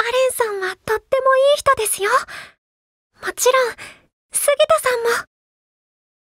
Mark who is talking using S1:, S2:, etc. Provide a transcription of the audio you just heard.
S1: アレンさんはとってもいい人ですよ。もちろん、